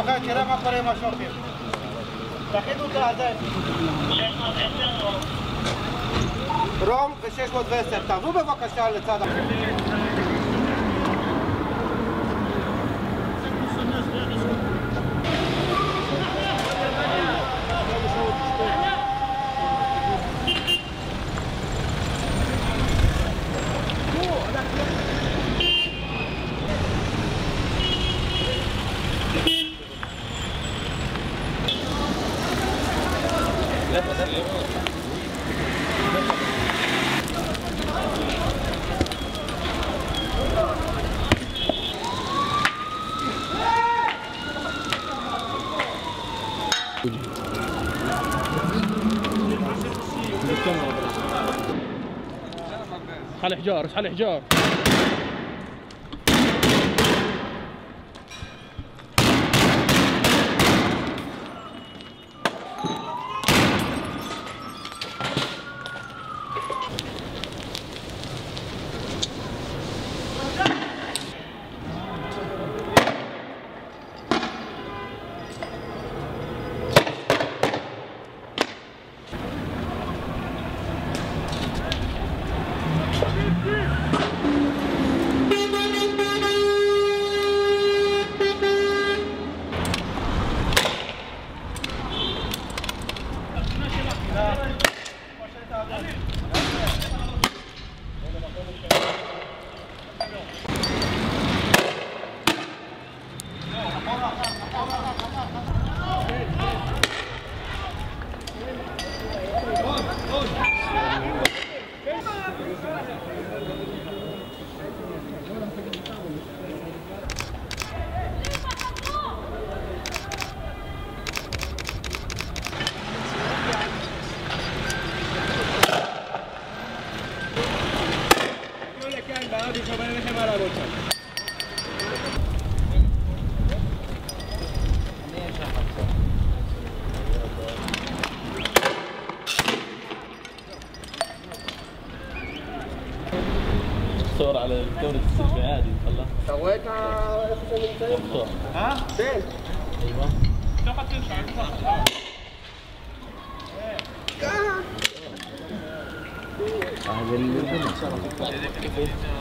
משפחה תראה מה קורה עם השופר. תכינו את העדיין. רום ו-610, תעברו בבקשה לצד אחר. على حجار على حجار. صور على دورة السلفي عادي خلاص سويتها ها؟ فين؟ أيوه. آه.